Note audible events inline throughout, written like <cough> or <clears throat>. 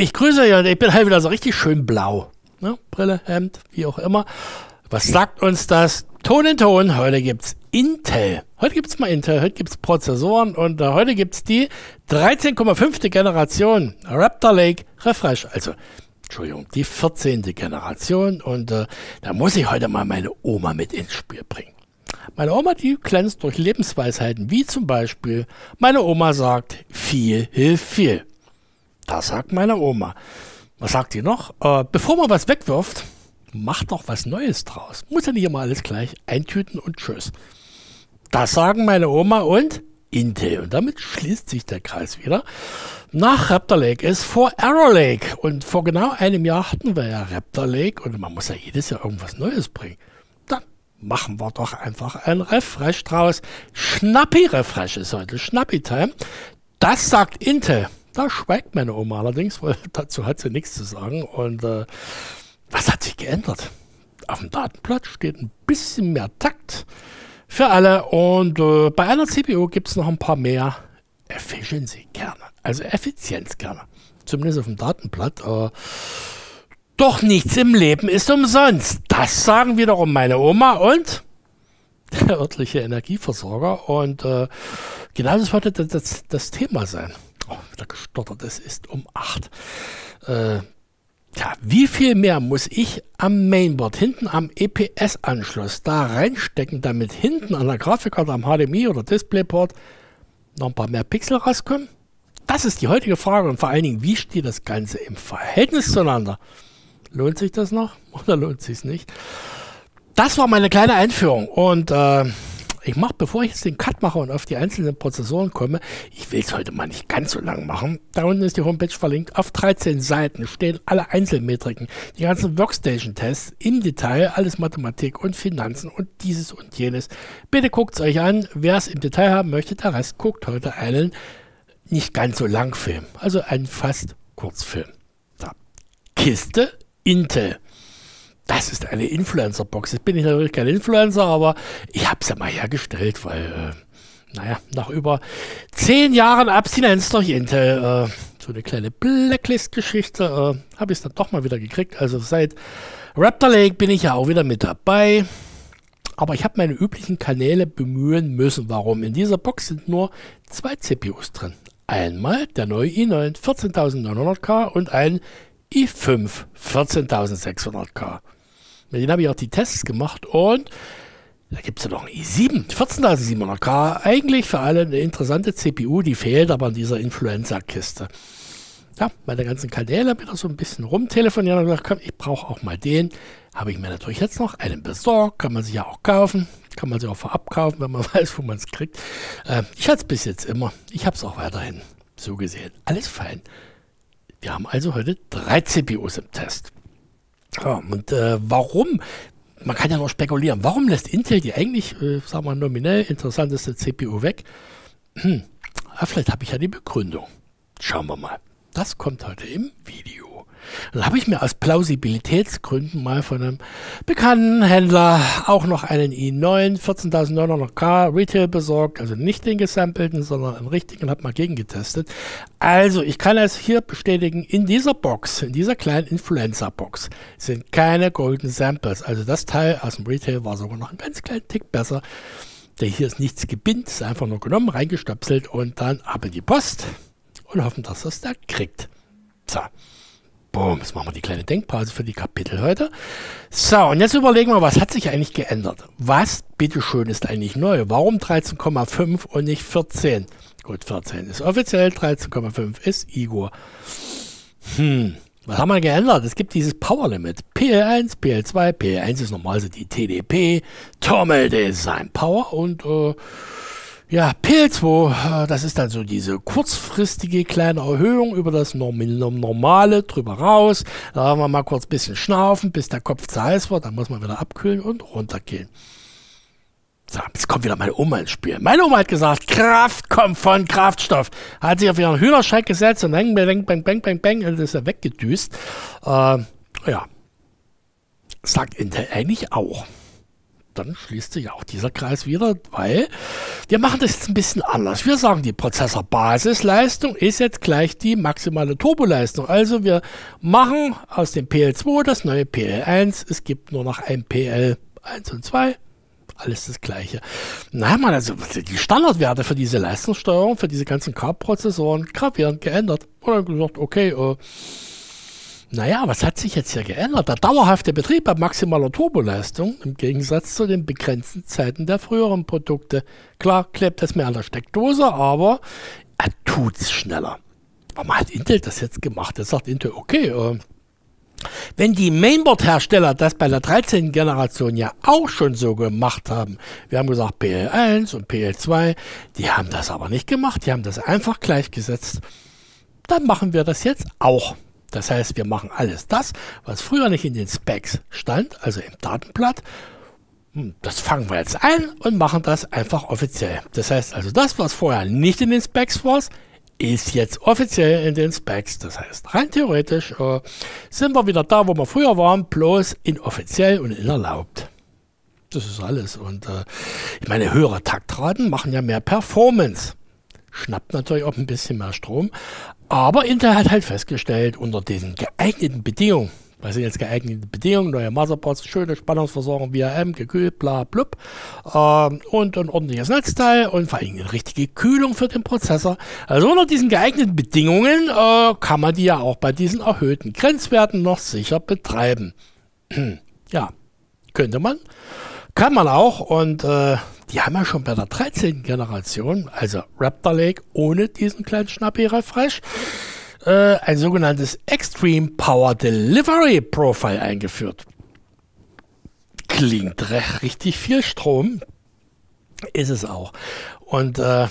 Ich grüße euch und ich bin halt wieder so richtig schön blau. Ne? Brille, Hemd, wie auch immer. Was sagt uns das? Ton in Ton. Heute gibt's Intel. Heute gibt's mal Intel. Heute gibt's Prozessoren und äh, heute gibt's die 13,5. Generation Raptor Lake Refresh. Also, Entschuldigung, die 14. Generation. Und äh, da muss ich heute mal meine Oma mit ins Spiel bringen. Meine Oma, die glänzt durch Lebensweisheiten, wie zum Beispiel, meine Oma sagt, viel hilft viel. Das sagt meine Oma. Was sagt die noch? Äh, bevor man was wegwirft, macht doch was Neues draus. Muss ja nicht immer alles gleich eintüten und tschüss. Das sagen meine Oma und Intel. Und damit schließt sich der Kreis wieder. Nach Raptor Lake ist vor Arrow Lake. Und vor genau einem Jahr hatten wir ja Raptor Lake. Und man muss ja jedes Jahr irgendwas Neues bringen. Dann machen wir doch einfach ein Refresh draus. Schnappi-Refresh ist heute. Schnappi-Time. Das sagt Intel. Da schweigt meine Oma allerdings, weil <laughs> dazu hat sie nichts zu sagen. Und äh, was hat sich geändert? Auf dem Datenblatt steht ein bisschen mehr Takt für alle. Und äh, bei einer CPU gibt es noch ein paar mehr Efficiency-Kerne, also Effizienzkerne. Zumindest auf dem Datenblatt. Äh, doch nichts im Leben ist umsonst. Das sagen wiederum meine Oma und <laughs> der örtliche Energieversorger. Und äh, genau das sollte das, das, das Thema sein oh, wieder gestottert, es ist um 8. Äh, ja, wie viel mehr muss ich am Mainboard, hinten am EPS-Anschluss, da reinstecken, damit hinten an der Grafikkarte am HDMI oder Displayport noch ein paar mehr Pixel rauskommen? Das ist die heutige Frage und vor allen Dingen, wie steht das Ganze im Verhältnis zueinander? Lohnt sich das noch <laughs> oder lohnt sich es nicht? Das war meine kleine Einführung und äh, ich mache, bevor ich jetzt den Cut mache und auf die einzelnen Prozessoren komme, ich will es heute mal nicht ganz so lang machen. Da unten ist die Homepage verlinkt. Auf 13 Seiten stehen alle Einzelmetriken, die ganzen Workstation-Tests im Detail, alles Mathematik und Finanzen und dieses und jenes. Bitte guckt es euch an. Wer es im Detail haben möchte, der Rest guckt heute einen nicht ganz so lang Film, also einen fast Kurzfilm. So. Kiste Intel das ist eine Influencer-Box. Jetzt bin ich natürlich kein Influencer, aber ich habe es ja mal hergestellt, weil, äh, naja, nach über zehn Jahren Abstinenz durch Intel, äh, so eine kleine Blacklist-Geschichte, äh, habe ich es dann doch mal wieder gekriegt. Also seit Raptor Lake bin ich ja auch wieder mit dabei. Aber ich habe meine üblichen Kanäle bemühen müssen. Warum? In dieser Box sind nur zwei CPUs drin. Einmal der neue i9 14900K und ein i5 14600K. Mit denen habe ich auch die Tests gemacht und da gibt es ja noch ein i7, 14700K. Eigentlich für alle eine interessante CPU, die fehlt aber in dieser Influenza-Kiste. Ja, meine ganzen Kanäle wieder so ein bisschen rumtelefonieren und gesagt, komm, ich brauche auch mal den. Habe ich mir natürlich jetzt noch einen besorgt, kann man sich ja auch kaufen. Kann man sich auch vorab kaufen, wenn man <laughs> weiß, wo man es kriegt. Äh, ich hatte es bis jetzt immer. Ich habe es auch weiterhin so gesehen. Alles fein. Wir haben also heute drei CPUs im Test. Ja, und äh, warum? Man kann ja noch spekulieren. Warum lässt Intel die eigentlich, äh, sagen wir nominell interessanteste CPU weg? Hm, vielleicht habe ich ja die Begründung. Schauen wir mal. Das kommt heute im Video. Dann habe ich mir aus Plausibilitätsgründen mal von einem bekannten Händler auch noch einen i9 14900K Retail besorgt, also nicht den gesampelten, sondern einen richtigen habe mal gegengetestet. Also ich kann es hier bestätigen, in dieser Box, in dieser kleinen Influencer-Box sind keine Golden Samples. Also das Teil aus dem Retail war sogar noch ein ganz kleinen Tick besser. Der hier ist nichts gebindet, ist einfach nur genommen, reingestöpselt und dann ab in die Post und hoffen, dass das da kriegt. So. Boom, jetzt machen wir die kleine Denkpause für die Kapitel heute. So, und jetzt überlegen wir, was hat sich eigentlich geändert? Was, bitteschön, ist eigentlich neu? Warum 13,5 und nicht 14? Gut, 14 ist offiziell, 13,5 ist Igor. Hm, was haben wir geändert? Es gibt dieses Power Limit. PL1, PL2, PL1 ist normal so die TDP, Trommel Design Power und äh, ja, PL2, äh, das ist dann so diese kurzfristige kleine Erhöhung über das Normale drüber raus. Da haben wir mal kurz ein bisschen schnaufen, bis der Kopf zu heiß wird. Dann muss man wieder abkühlen und runtergehen. So, jetzt kommt wieder meine Oma ins Spiel. Meine Oma hat gesagt, Kraft kommt von Kraftstoff. Hat sich auf ihren Hühnerschreck gesetzt und bang, bang, bang, bang, bang, bang, und ist er weggedüst. Äh, ja. Sagt Intel eigentlich auch. Dann schließt sich auch dieser Kreis wieder, weil wir machen das jetzt ein bisschen anders. Wir sagen, die Prozessorbasisleistung ist jetzt gleich die maximale Turboleistung. Also wir machen aus dem PL2 das neue PL1. Es gibt nur noch ein PL1 und 2 alles das Gleiche. Na, man, also die Standardwerte für diese Leistungssteuerung, für diese ganzen Car-Prozessoren gravierend geändert. Und dann gesagt, okay, äh, naja, was hat sich jetzt hier geändert? Der dauerhafte Betrieb bei maximaler Turboleistung im Gegensatz zu den begrenzten Zeiten der früheren Produkte. Klar, klebt es mehr an der Steckdose, aber er tut es schneller. Warum hat Intel das jetzt gemacht? Jetzt sagt Intel, okay, äh, wenn die Mainboard-Hersteller das bei der 13. Generation ja auch schon so gemacht haben, wir haben gesagt PL1 und PL2, die haben das aber nicht gemacht, die haben das einfach gleichgesetzt, dann machen wir das jetzt auch. Das heißt, wir machen alles das, was früher nicht in den Specs stand, also im Datenblatt. Hm, das fangen wir jetzt ein und machen das einfach offiziell. Das heißt also, das, was vorher nicht in den Specs war, ist jetzt offiziell in den Specs. Das heißt, rein theoretisch äh, sind wir wieder da, wo wir früher waren, bloß inoffiziell und inerlaubt. Das ist alles. Und äh, ich meine, höhere Taktraten machen ja mehr Performance. Schnappt natürlich auch ein bisschen mehr Strom. Aber Intel hat halt festgestellt, unter diesen geeigneten Bedingungen, was sind jetzt geeignete Bedingungen, neue Motherboards, schöne Spannungsversorgung, VRM, gekühlt, bla, blub, ähm, und ein ordentliches Netzteil und vor allem eine richtige Kühlung für den Prozessor. Also unter diesen geeigneten Bedingungen äh, kann man die ja auch bei diesen erhöhten Grenzwerten noch sicher betreiben. <clears throat> ja, könnte man. Kann man auch und äh, die haben ja schon bei der 13. Generation, also Raptor Lake ohne diesen kleinen Schnappi-Refresh, äh, ein sogenanntes Extreme Power Delivery Profile eingeführt. Klingt recht, richtig viel Strom, ist es auch. Und äh,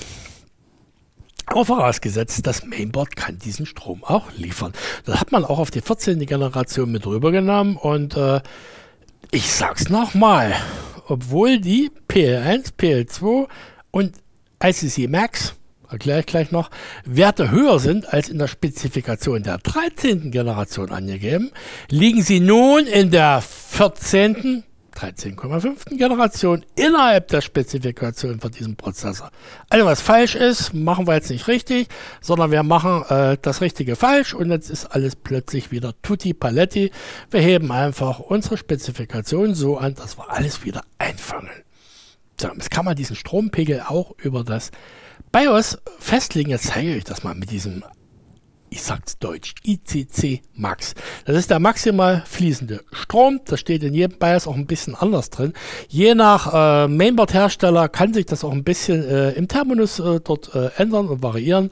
aber vorausgesetzt, das Mainboard kann diesen Strom auch liefern. Das hat man auch auf die 14. Generation mit rübergenommen und äh, ich sag's nochmal, obwohl die PL1, PL2 und ICC Max, erkläre ich gleich noch, Werte höher sind als in der Spezifikation der 13. Generation angegeben, liegen sie nun in der 14. 13,5. Generation innerhalb der Spezifikation von diesem Prozessor. Also was falsch ist, machen wir jetzt nicht richtig, sondern wir machen äh, das Richtige falsch und jetzt ist alles plötzlich wieder tutti paletti. Wir heben einfach unsere Spezifikation so an, dass wir alles wieder einfangen. So, jetzt kann man diesen Strompegel auch über das BIOS festlegen. Jetzt zeige ich das mal mit diesem ich sag's deutsch, ICC Max. Das ist der maximal fließende Strom. Das steht in jedem BIOS auch ein bisschen anders drin. Je nach äh, Mainboard-Hersteller kann sich das auch ein bisschen äh, im Terminus äh, dort äh, ändern und variieren.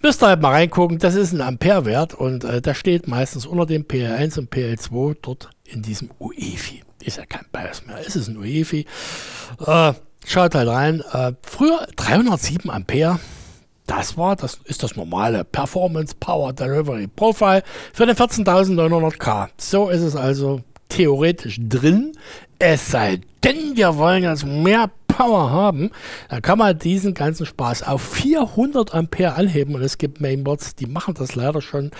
Müsst ihr halt mal reingucken. Das ist ein Ampere-Wert und äh, der steht meistens unter dem PL1 und PL2 dort in diesem UEFI. Ist ja kein BIOS mehr, es ist ein UEFI. Äh, schaut halt rein. früher 307 Ampere das war, das ist das normale Performance Power Delivery Profile für den 14.900K. So ist es also theoretisch drin. Es sei denn, wir wollen jetzt mehr Power haben, dann kann man diesen ganzen Spaß auf 400 Ampere anheben und es gibt Mainboards, die machen das leider schon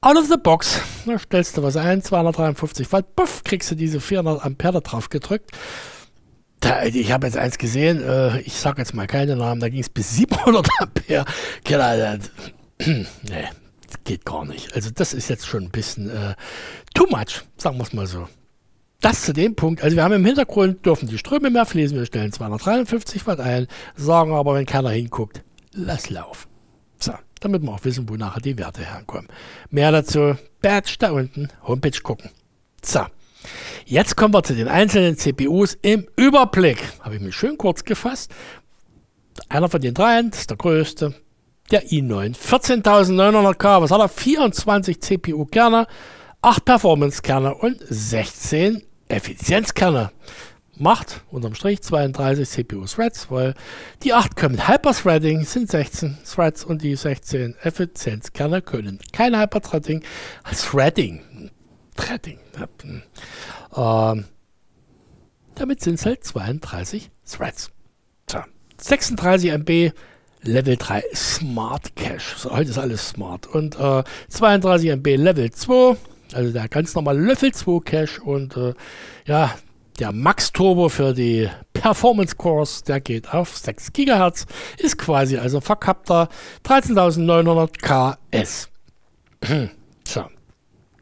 out of the box. Da stellst du was ein, 253 Watt, puff, kriegst du diese 400 Ampere da drauf gedrückt. Da, ich habe jetzt eins gesehen, äh, ich sage jetzt mal keine Namen, da ging es bis 700 <laughs> Ampere. <clears throat> Nee, das geht gar nicht. Also das ist jetzt schon ein bisschen äh, too much, sagen wir es mal so. Das zu dem Punkt, also wir haben im Hintergrund, dürfen die Ströme mehr fließen, wir stellen 253 Watt ein, sagen aber, wenn keiner hinguckt, lass laufen. So, damit wir auch wissen, wo nachher die Werte herkommen. Mehr dazu, Badge da unten, Homepage gucken. So. Jetzt kommen wir zu den einzelnen CPUs im Überblick. Habe ich mich schön kurz gefasst. Einer von den dreien, das ist der größte, der i9. 14.900K, was hat er? 24 CPU-Kerne, 8 Performance-Kerne und 16 Effizienzkerne. Macht unterm Strich 32 CPU-Threads, weil die 8 können Hyper-Threading, sind 16 Threads und die 16 Effizienzkerne können kein Hyper-Threading. Threading. Threading. Ähm, damit sind es halt 32 Threads. So, 36 MB Level 3 Smart Cache. So, heute ist alles smart. Und äh, 32 MB Level 2, also der ganz normale Level 2 Cache. Und äh, ja, der Max Turbo für die Performance Cores, der geht auf 6 GHz, ist quasi also verkappter 13.900 KS. <clears throat>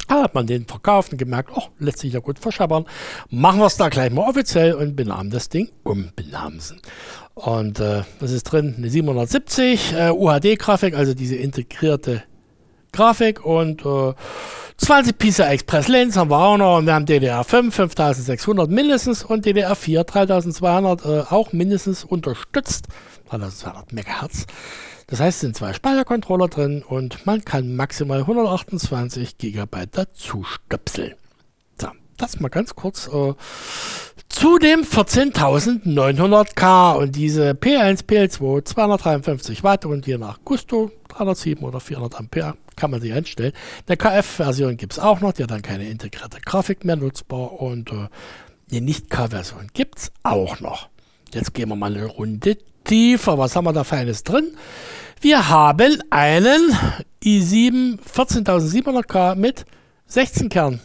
Da hat man den verkauft und gemerkt, oh, lässt sich ja gut verscheppern. Machen wir es da gleich mal offiziell und benahmen das Ding um, benahmen sie. Und äh, was ist drin? Eine 770 äh, UHD-Grafik, also diese integrierte Grafik und äh, 20 PCI Express Lanes haben wir auch noch und wir haben DDR5 5600 mindestens und DDR4 3200 äh, auch mindestens unterstützt. 3200 Megahertz. Das heißt, es sind zwei Speichercontroller drin und man kann maximal 128 GB dazu stöpseln. So, das mal ganz kurz äh, zu dem 14.900K und diese P1, PL2, 253 Watt und je nach Gusto 307 oder 400 Ampere kann man sich einstellen. Eine KF-Version gibt es auch noch, die hat dann keine integrierte Grafik mehr nutzbar und äh, eine Nicht-K-Version gibt es auch noch. Jetzt gehen wir mal eine Runde tiefer. Was haben wir da Feines drin? Wir haben einen i7 14700K mit 16 Kernen.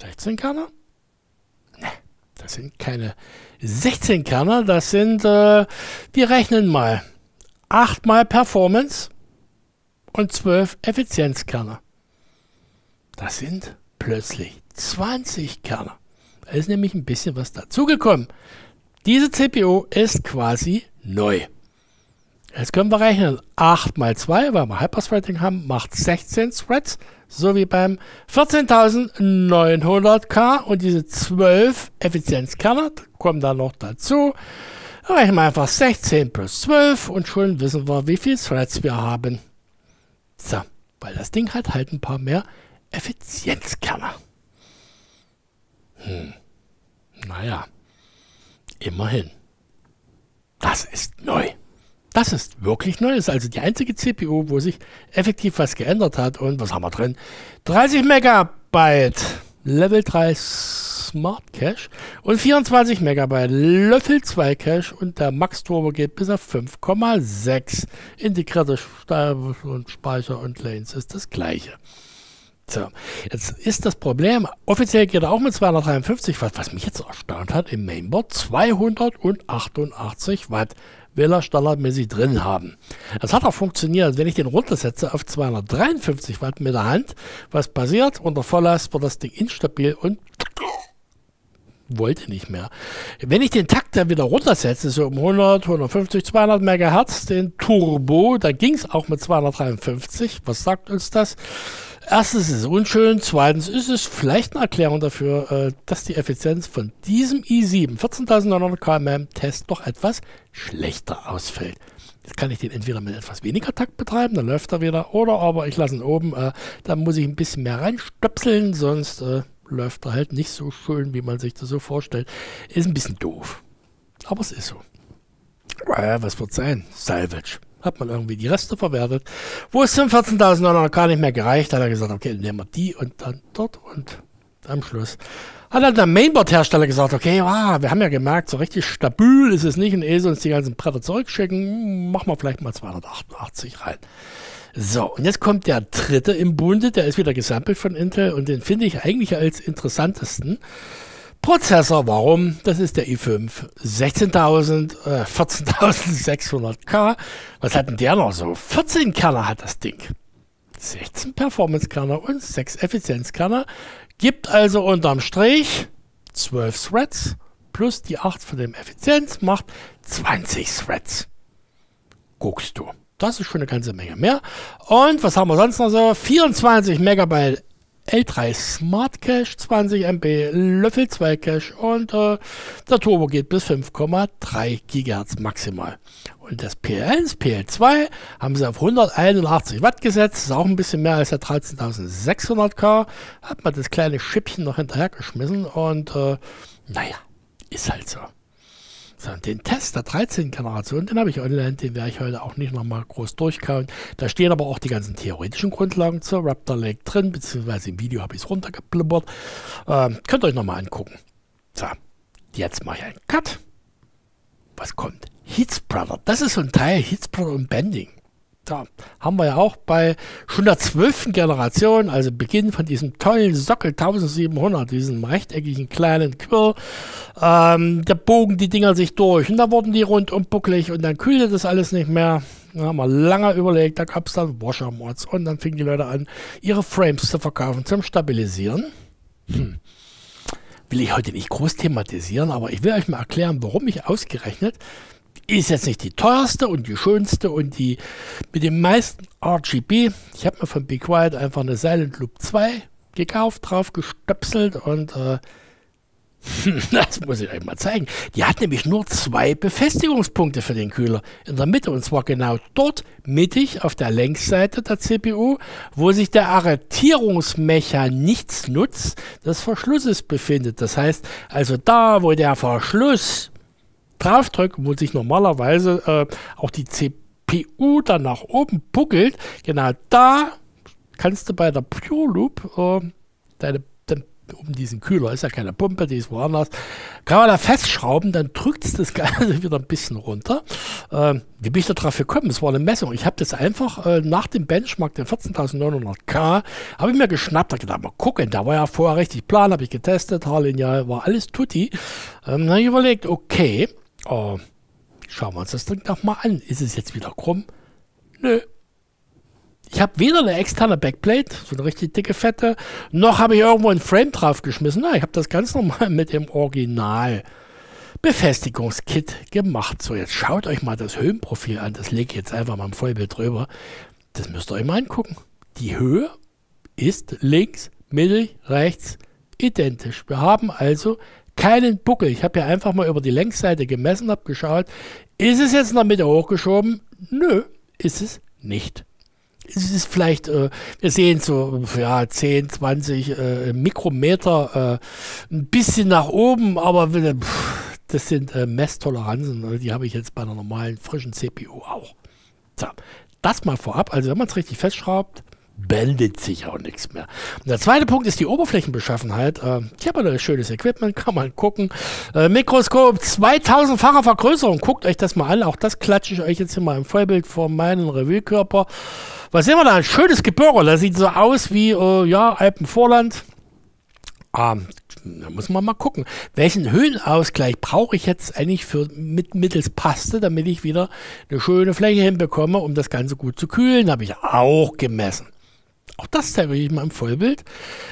16 Kerner? Ne, das sind keine 16 Kerner. Das sind, äh, wir rechnen mal, 8 mal Performance und 12 Effizienzkerner. Das sind plötzlich 20 Kerner. Da ist nämlich ein bisschen was dazugekommen. Diese CPU ist quasi neu. Jetzt können wir rechnen. 8 mal 2, weil wir Hyperthreading haben, macht 16 Threads, so wie beim 14.900K. Und diese 12 Effizienzkerne kommen dann noch dazu. Da rechnen wir einfach 16 plus 12 und schon wissen wir, wie viele Threads wir haben. So, weil das Ding hat halt ein paar mehr Effizienzkerne. Hm. Naja. Immerhin. Das ist neu. Das ist wirklich neu. Das ist also die einzige CPU, wo sich effektiv was geändert hat. Und was haben wir drin? 30 Megabyte Level 3 Smart Cache und 24 Megabyte Löffel 2 Cache und der Max Turbo geht bis auf 5,6. Integrierte und Speicher und Lanes ist das gleiche. So, jetzt ist das Problem, offiziell geht er auch mit 253 Watt, was mich jetzt erstaunt hat, im Mainboard 288 Watt will er standardmäßig drin haben. Das hat auch funktioniert. Wenn ich den runtersetze auf 253 Watt mit der Hand, was passiert? Unter Volllast wird das Ding instabil und wollte nicht mehr. Wenn ich den Takt dann wieder runtersetze, so um 100, 150, 200 Megahertz, den Turbo, dann ging es auch mit 253. Was sagt uns das? Erstens ist es unschön, zweitens ist es vielleicht eine Erklärung dafür, äh, dass die Effizienz von diesem i7 14.900 km Test doch etwas schlechter ausfällt. Jetzt kann ich den entweder mit etwas weniger Takt betreiben, dann läuft er wieder, oder aber ich lasse ihn oben, äh, dann muss ich ein bisschen mehr reinstöpseln, sonst äh, läuft er halt nicht so schön, wie man sich das so vorstellt. Ist ein bisschen doof. Aber es ist so. Äh, was wird sein? Salvage hat man irgendwie die Reste verwertet. Wo es zum 14.900 gar nicht mehr gereicht, hat er gesagt, okay, nehmen wir die und dann dort und am Schluss hat dann der Mainboard-Hersteller gesagt, okay, wow, wir haben ja gemerkt, so richtig stabil ist es nicht und sie uns die ganzen Bretter zurückschicken, machen wir vielleicht mal 288 rein. So, und jetzt kommt der dritte im Bunde, der ist wieder gesampelt von Intel und den finde ich eigentlich als interessantesten. Prozessor, warum? Das ist der i5 16.000, äh, 14.600K. Was hat denn der noch so? 14 Kerner hat das Ding. 16 Performance-Kerner und 6 Effizienz-Kerner. Gibt also unterm Strich 12 Threads plus die 8 von dem Effizienz macht 20 Threads. Guckst du. Das ist schon eine ganze Menge mehr. Und was haben wir sonst noch so? 24 Megabyte L3 Smart Cache, 20 MB Löffel 2 Cache und äh, der Turbo geht bis 5,3 GHz maximal. Und das PL1, PL2 haben sie auf 181 Watt gesetzt, ist auch ein bisschen mehr als der 13.600K. Hat man das kleine Schippchen noch hinterhergeschmissen und äh, naja, ist halt so. So, den Test der 13. Generation, den habe ich online, den werde ich heute auch nicht nochmal groß durchkauen. Da stehen aber auch die ganzen theoretischen Grundlagen zur Raptor Lake drin, beziehungsweise im Video habe ich es runtergeblubbert. Ähm, könnt ihr euch nochmal angucken. So, jetzt mache ich einen Cut. Was kommt? Hits Brother. Das ist so ein Teil, Hits Brother und Bending. Da haben wir ja auch bei schon der zwölften Generation, also Beginn von diesem tollen Sockel 1700, diesem rechteckigen kleinen Quill, ähm, da bogen die Dinger sich durch und da wurden die rundum bucklig und dann kühlte das alles nicht mehr. Da haben wir lange überlegt, da gab es dann Washer-Mods und dann fingen die Leute an, ihre Frames zu verkaufen zum Stabilisieren. Hm. Will ich heute nicht groß thematisieren, aber ich will euch mal erklären, warum ich ausgerechnet ist jetzt nicht die teuerste und die schönste und die mit dem meisten RGB. Ich habe mir von Be Quiet einfach eine Silent Loop 2 gekauft, drauf gestöpselt und äh, <laughs> das muss ich euch mal zeigen. Die hat nämlich nur zwei Befestigungspunkte für den Kühler in der Mitte und zwar genau dort mittig auf der Längsseite der CPU, wo sich der Arretierungsmechanismus des Verschlusses befindet. Das heißt, also da, wo der Verschluss draufdrückt, wo sich normalerweise äh, auch die CPU dann nach oben buckelt, genau da kannst du bei der Pure Loop äh, deine um diesen Kühler, ist ja keine Pumpe, die ist woanders, kann man da festschrauben, dann drückt es das <laughs> Ganze wieder ein bisschen runter. Ähm, wie bin ich da drauf gekommen? Es war eine Messung. Ich habe das einfach äh, nach dem Benchmark, den 14.900K, habe ich mir geschnappt, habe gedacht, mal gucken, da war ja vorher richtig plan, habe ich getestet, Haarlineal, war alles tutti. Ähm, dann habe ich überlegt, okay, Oh, schauen wir uns das Ding doch mal an. Ist es jetzt wieder krumm? Nö. Ich habe weder eine externe Backplate, so eine richtig dicke fette, noch habe ich irgendwo ein Frame draufgeschmissen. Na, ich habe das ganz normal <laughs> mit dem Original Befestigungskit gemacht. So, jetzt schaut euch mal das Höhenprofil an. Das lege ich jetzt einfach mal im Vollbild drüber. Das müsst ihr euch mal angucken. Die Höhe ist links, mittig, rechts identisch. Wir haben also keinen Buckel. Ich habe ja einfach mal über die Längsseite gemessen, habe geschaut, ist es jetzt in der Mitte hochgeschoben? Nö, ist es nicht. Es ist vielleicht, äh, wir sehen so ja, 10, 20 äh, Mikrometer äh, ein bisschen nach oben, aber pff, das sind äh, Messtoleranzen, ne? die habe ich jetzt bei einer normalen frischen CPU auch. So, das mal vorab, also wenn man es richtig festschraubt, bändet sich auch nichts mehr. Und der zweite Punkt ist die Oberflächenbeschaffenheit. Äh, ich habe ein schönes Equipment, kann man gucken. Äh, Mikroskop, 2000-fache Vergrößerung. Guckt euch das mal an. Auch das klatsche ich euch jetzt hier mal im Vollbild vor meinen Revuekörper. Was sehen wir da? Ein schönes Gebirge. Das sieht so aus wie, äh, ja, Alpenvorland. Ähm, da muss man mal gucken, welchen Höhenausgleich brauche ich jetzt eigentlich für mit, mittels Paste, damit ich wieder eine schöne Fläche hinbekomme, um das Ganze gut zu kühlen. Habe ich auch gemessen. Auch das zeige ich mal im Vollbild.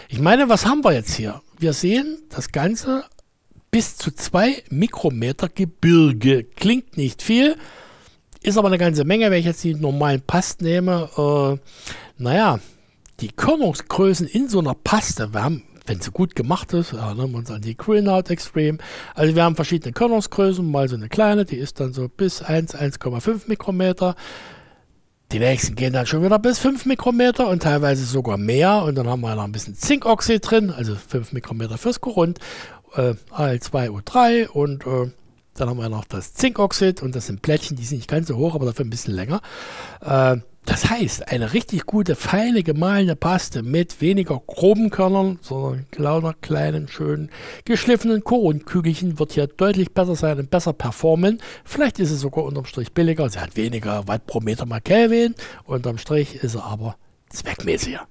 Ich meine, was haben wir jetzt hier? Wir sehen das Ganze bis zu zwei Mikrometer Gebirge. Klingt nicht viel, ist aber eine ganze Menge, wenn ich jetzt die normalen Past nehme. Äh, naja, die Körnungsgrößen in so einer Paste, wir haben, wenn sie gut gemacht ist, erinnern wir uns an die Greenout Extreme. Also wir haben verschiedene Körnungsgrößen, mal so eine kleine, die ist dann so bis 1, 1,5 Mikrometer. Die nächsten gehen dann schon wieder bis 5 Mikrometer und teilweise sogar mehr. Und dann haben wir noch ein bisschen Zinkoxid drin, also 5 Mikrometer fürs Grund, äh, Al2O3 und äh, dann haben wir noch das Zinkoxid und das sind Plättchen, die sind nicht ganz so hoch, aber dafür ein bisschen länger. Äh, das heißt, eine richtig gute, feine, gemahlene Paste mit weniger groben Körnern, sondern lauter kleinen, schönen, geschliffenen Korenkügelchen wird hier deutlich besser sein und besser performen. Vielleicht ist es sogar unterm Strich billiger. Sie hat weniger Watt pro Meter mal Kelvin. Unterm Strich ist er aber zweckmäßiger.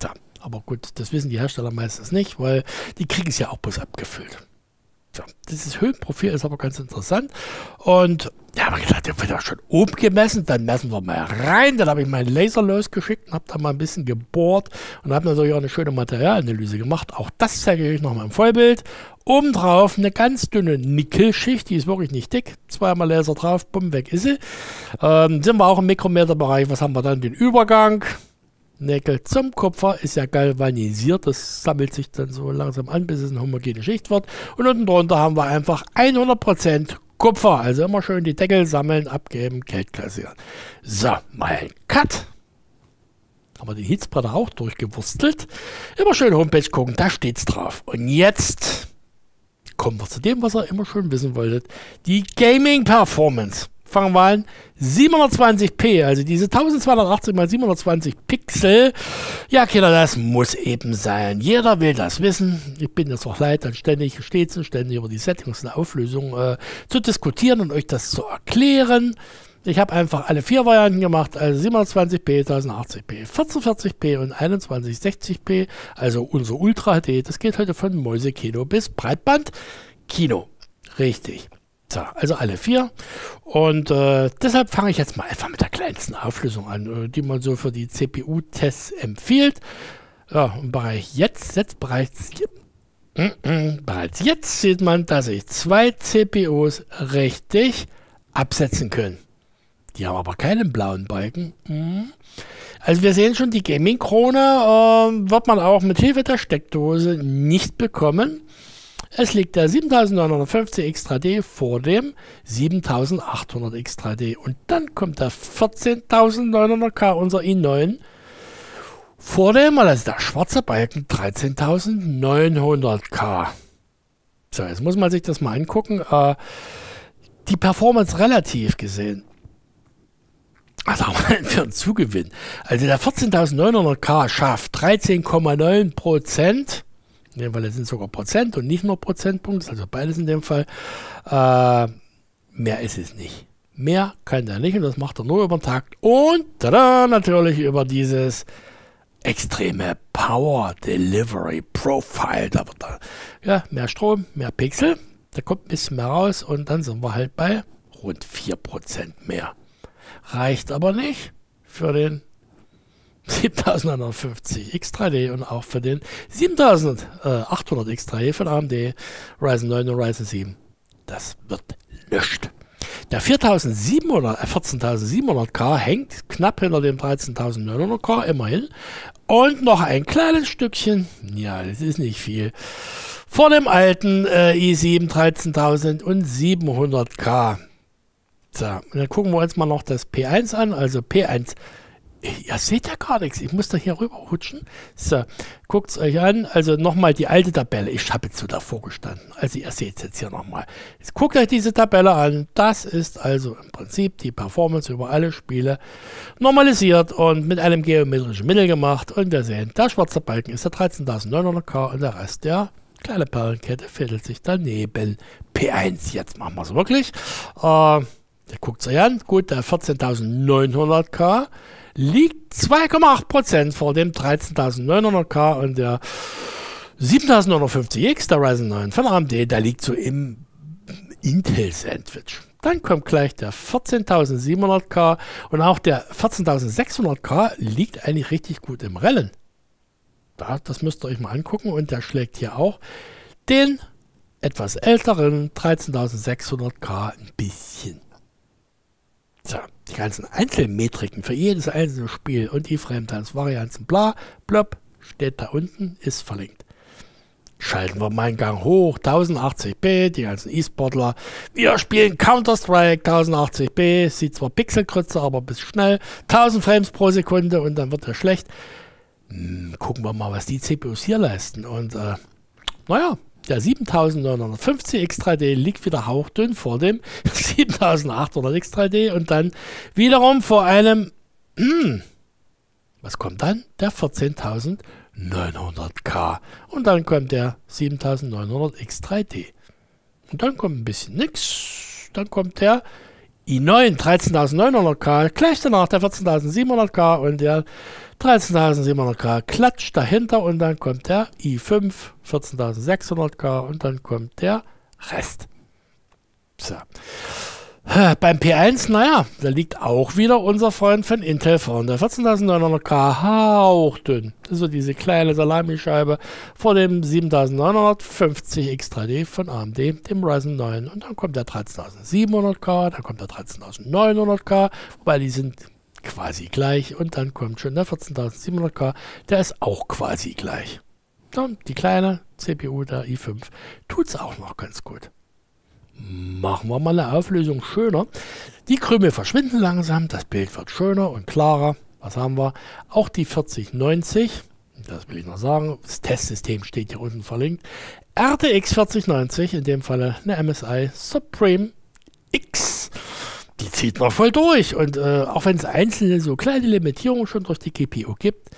So, aber gut, das wissen die Hersteller meistens nicht, weil die kriegen es ja auch bloß abgefüllt. Dieses Höhenprofil ist aber ganz interessant. Und ja, aber gedacht, der wird ja schon oben gemessen, dann messen wir mal rein. Dann habe ich meinen Laser losgeschickt und habe da mal ein bisschen gebohrt und habe natürlich auch eine schöne Materialanalyse gemacht. Auch das zeige ich euch nochmal im Vollbild. Obendrauf eine ganz dünne Nickelschicht, die ist wirklich nicht dick. Zweimal Laser drauf, bumm, weg ist sie. Ähm, sind wir auch im Mikrometerbereich. Was haben wir dann? Den Übergang. Nickel zum Kupfer ist ja galvanisiert. Das sammelt sich dann so langsam an, bis es eine homogene Schicht wird. Und unten drunter haben wir einfach 100% Kupfer. Also immer schön die Deckel sammeln, abgeben, Geld kassieren. So, mal ein Cut. Haben wir den Heatspreader auch durchgewurstelt. Immer schön Homepage gucken, da steht's drauf. Und jetzt kommen wir zu dem, was ihr immer schon wissen wolltet. Die Gaming Performance fangen wir an. 720p, also diese 1280 x 720 Pixel. Ja, Kinder, das muss eben sein. Jeder will das wissen. Ich bin jetzt auch leid, dann ständig, stets und ständig über die Settings und Auflösung äh, zu diskutieren und euch das zu erklären. Ich habe einfach alle vier Varianten gemacht, also 720p, 1080p, 1440p und 2160p, also unser Ultra HD. Das geht heute von Mäusekino bis Breitband Kino. Richtig. So, also alle vier. Und äh, deshalb fange ich jetzt mal einfach mit der kleinsten Auflösung an, äh, die man so für die CPU-Tests empfiehlt. Ja, im Bereich jetzt, jetzt bereits, mm, bereits jetzt sieht man, dass ich zwei CPUs richtig absetzen können. Die haben aber keinen blauen Balken. Mhm. Also wir sehen schon, die Gaming-Krone äh, wird man auch mit Hilfe der Steckdose nicht bekommen. Es liegt der 7950 X3D vor dem 7800 X3D. Und dann kommt der 14900K, unser i9, vor dem, also der schwarze Balken, 13900K. So, jetzt muss man sich das mal angucken. Äh, die Performance relativ gesehen also <laughs> für einen Zugewinn. Also der 14.900K schafft 13,9 Prozent. In dem Fall sind sogar Prozent und nicht nur Prozentpunkte, also beides in dem Fall. Äh, mehr ist es nicht. Mehr kann er nicht und das macht er nur über den Takt und tada, natürlich über dieses extreme Power Delivery Profile. Da wird da, ja, mehr Strom, mehr Pixel, da kommt ein bisschen mehr raus und dann sind wir halt bei rund 4% mehr. Reicht aber nicht für den 7150 X3D und auch für den 7800 X3D von AMD Ryzen 9 und Ryzen 7. Das wird löscht. Der 4700, äh 14700K hängt knapp hinter dem 13900K, immerhin. Und noch ein kleines Stückchen, ja, das ist nicht viel, vor dem alten äh, i7 13700K. So, und dann gucken wir uns mal noch das P1 an, also P1. Ihr seht ja gar nichts, ich muss da hier rüber rutschen. So, guckt es euch an. Also nochmal die alte Tabelle. Ich habe jetzt so davor gestanden. Also ihr seht es jetzt hier nochmal. Jetzt guckt euch diese Tabelle an. Das ist also im Prinzip die Performance über alle Spiele normalisiert und mit einem geometrischen Mittel gemacht. Und wir sehen, der schwarze Balken ist der 13.900K und der Rest der kleine Perlenkette fädelt sich daneben. P1, jetzt machen wir es wirklich. Äh, guckt sich an, gut, der 14.900K liegt 2,8% vor dem 13.900K und der 7950X, der Ryzen 9 von AMD, der liegt so im Intel-Sandwich. Dann kommt gleich der 14.700K und auch der 14.600K liegt eigentlich richtig gut im Rennen. Da, das müsst ihr euch mal angucken und der schlägt hier auch den etwas älteren 13.600K ein bisschen. So, die ganzen Einzelmetriken für jedes einzelne Spiel und die Fremdtanzvarianzen, bla, blub, steht da unten, ist verlinkt. Schalten wir meinen Gang hoch, 1080p, die ganzen E-Sportler. Wir spielen Counter-Strike, 1080p, sieht zwar pixelkrütze, aber ein bisschen schnell. 1000 Frames pro Sekunde und dann wird er schlecht. Hm, gucken wir mal, was die CPUs hier leisten. Und äh, naja, der 7950 X3D liegt wieder hauchdünn vor dem <laughs> 7800 X3D und dann wiederum vor einem, hm, was kommt dann? Der 14900K. Und dann kommt der 7900 X3D. Und dann kommt ein bisschen nix. Dann kommt der i9 13900K, gleich danach der 14700K und der 13.700K klatscht dahinter und dann kommt der i5 14.600K und dann kommt der Rest. So. Beim P1, naja, da liegt auch wieder unser Freund von Intel vorne. Der 14.900K hauchdünn. Das ist so diese kleine Salamischeibe vor dem 7950 X3D von AMD, dem Ryzen 9. Und dann kommt der 13.700K, dann kommt der 13.900K, wobei die sind quasi gleich. Und dann kommt schon der 14700K, der ist auch quasi gleich. Und die kleine CPU der i5 tut es auch noch ganz gut. Machen wir mal eine Auflösung schöner. Die Krümel verschwinden langsam, das Bild wird schöner und klarer. Was haben wir? Auch die 4090, das will ich noch sagen, das Testsystem steht hier unten verlinkt. RTX 4090, in dem Falle eine MSI Supreme X die zieht noch voll durch. Und äh, auch wenn es einzelne so kleine Limitierungen schon durch die GPU gibt,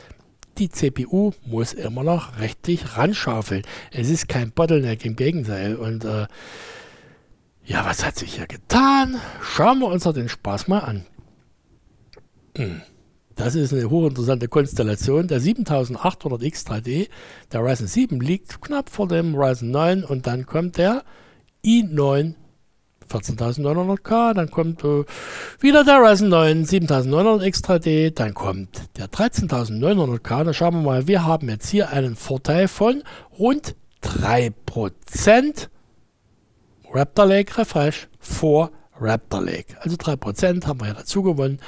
die CPU muss immer noch richtig ranschaufeln. Es ist kein Bottleneck, im Gegenteil. Und äh, Ja, was hat sich hier getan? Schauen wir uns doch den Spaß mal an. Hm. Das ist eine hochinteressante Konstellation. Der 7800X 3D, der Ryzen 7 liegt knapp vor dem Ryzen 9 und dann kommt der i9 14.900K, dann kommt äh, wieder der Ryzen 9 7900X 3D, dann kommt der 13.900K. Da schauen wir mal, wir haben jetzt hier einen Vorteil von rund 3% Raptor Lake Refresh vor Raptor Lake. Also 3% haben wir ja dazu gewonnen.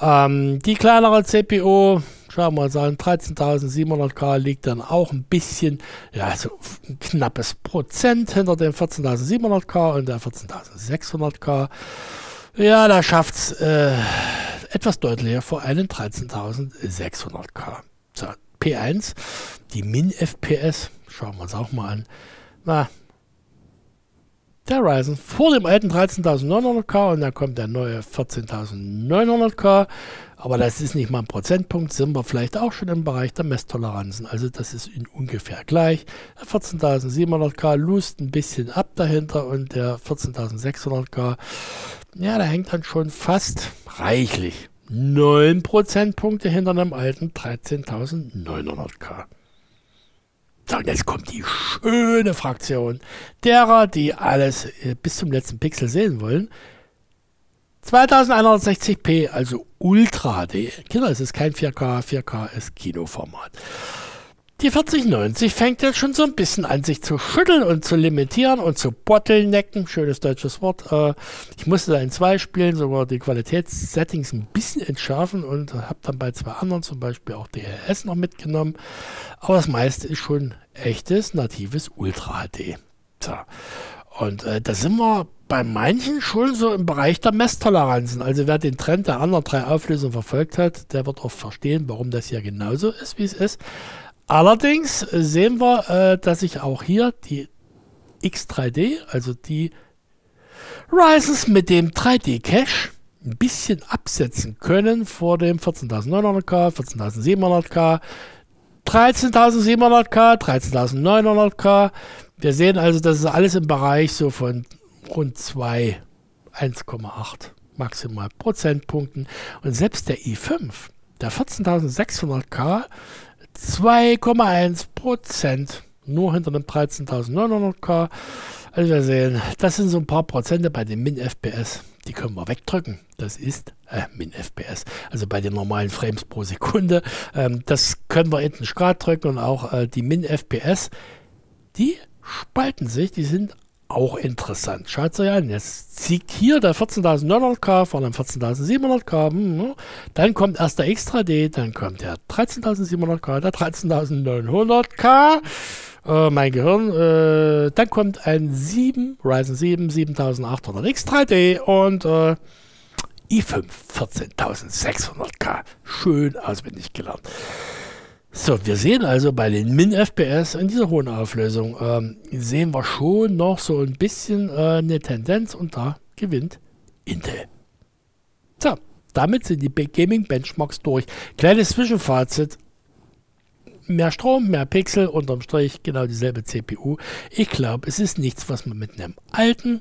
Ähm, die kleinere CPU, schauen wir uns an, 13.700K liegt dann auch ein bisschen, ja, so ein knappes Prozent hinter dem 14.700K und der 14.600K. Ja, da schafft es äh, etwas deutlicher vor einen 13.600K. So, P1, die Min-FPS, schauen wir uns auch mal an. Na, der Ryzen vor dem alten 13.900K und dann kommt der neue 14.900K. Aber das ist nicht mal ein Prozentpunkt, sind wir vielleicht auch schon im Bereich der Messtoleranzen. Also das ist in ungefähr gleich. Der 14.700K lust ein bisschen ab dahinter und der 14.600K, ja, der hängt dann schon fast reichlich 9 Prozentpunkte hinter einem alten 13.900K. So, und jetzt kommt die schöne Fraktion derer, die alles äh, bis zum letzten Pixel sehen wollen. 2160p, also Ultra HD. Kinder, es ist kein 4K, 4K ist Kinoformat. Die 4090 fängt jetzt schon so ein bisschen an, sich zu schütteln und zu limitieren und zu bottlenecken. Schönes deutsches Wort. Äh, ich musste da in zwei Spielen sogar die Qualitätssettings ein bisschen entschärfen und habe dann bei zwei anderen zum Beispiel auch DLS noch mitgenommen. Aber das meiste ist schon echtes, natives Ultra HD. So. Und äh, da sind wir bei manchen schon so im Bereich der Messtoleranzen. Also wer den Trend der anderen drei Auflösungen verfolgt hat, der wird auch verstehen, warum das hier genauso ist, wie es ist. Allerdings sehen wir, äh, dass sich auch hier die X3D, also die Rises mit dem 3D-Cache, ein bisschen absetzen können vor dem 14.900K, 14.700K, 13.700K, 13.900K. Wir sehen also, das ist alles im Bereich so von rund 2, 1,8 maximal Prozentpunkten. Und selbst der i5, der 14.600K, 2,1 Prozent. Nur hinter einem 13.900K. Also wir sehen, das sind so ein paar Prozente bei den Min-FPS. Die können wir wegdrücken. Das ist äh, Min-FPS. Also bei den normalen Frames pro Sekunde. Ähm, das können wir in den Grad drücken und auch äh, die Min-FPS, die spalten sich. Die sind auch interessant. Schaut euch an. Jetzt zieht hier der 14.900K von einem 14.700K. Hm, dann kommt erst der X3D, dann kommt der 13.700K, der 13.900K. Äh, mein Gehirn. Äh, dann kommt ein 7, Ryzen 7 7800 X3D und äh, i5 14.600K. Schön auswendig gelernt. So, wir sehen also bei den Min-FPS in dieser hohen Auflösung, ähm, sehen wir schon noch so ein bisschen äh, eine Tendenz und da gewinnt Intel. So, damit sind die Gaming-Benchmarks durch. Kleines Zwischenfazit. Mehr Strom, mehr Pixel, unterm Strich genau dieselbe CPU. Ich glaube, es ist nichts, was man mit einem alten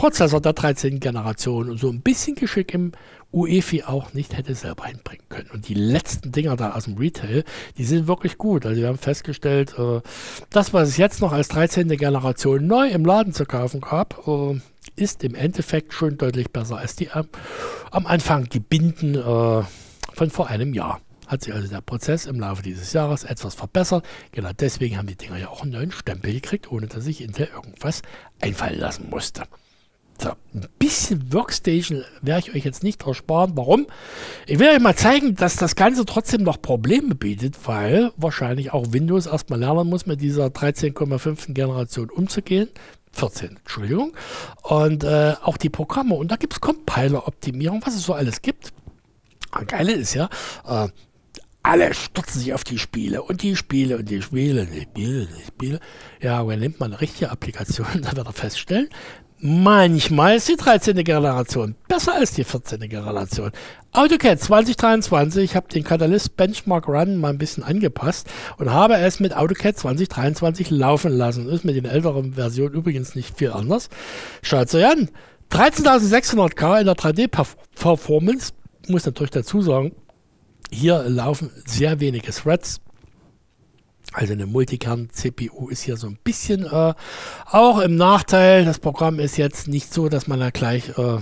Prozessor der 13. Generation und so ein bisschen Geschick im UEFI auch nicht hätte selber hinbringen können. Und die letzten Dinger da aus dem Retail, die sind wirklich gut. Also wir haben festgestellt, äh, das, was es jetzt noch als 13. Generation neu im Laden zu kaufen gab, äh, ist im Endeffekt schon deutlich besser als die äh, am Anfang gebinden äh, von vor einem Jahr. Hat sich also der Prozess im Laufe dieses Jahres etwas verbessert. Genau deswegen haben die Dinger ja auch einen neuen Stempel gekriegt, ohne dass sich Intel irgendwas einfallen lassen musste. So, ein bisschen Workstation werde ich euch jetzt nicht ersparen. Warum? Ich will euch mal zeigen, dass das Ganze trotzdem noch Probleme bietet, weil wahrscheinlich auch Windows erstmal lernen muss, mit dieser 13,5. Generation umzugehen. 14, Entschuldigung. Und äh, auch die Programme. Und da gibt es Compiler-Optimierung, was es so alles gibt. Und Geile ist ja, äh, alle stürzen sich auf die Spiele und die Spiele und die Spiele und die Spiele und die Spiele. Ja, aber nimmt man eine richtige Applikation, <laughs> dann wird er feststellen, Manchmal ist die 13. Generation besser als die 14. Generation. AutoCAD 2023, ich habe den Catalyst Benchmark Run mal ein bisschen angepasst und habe es mit AutoCAD 2023 laufen lassen. Ist mit den älteren Versionen übrigens nicht viel anders. Schaut euch an. 13.600K in der 3D-Performance. Muss natürlich dazu sagen, hier laufen sehr wenige Threads. Also eine Multikern-CPU ist hier so ein bisschen äh, auch im Nachteil. Das Programm ist jetzt nicht so, dass man da gleich äh,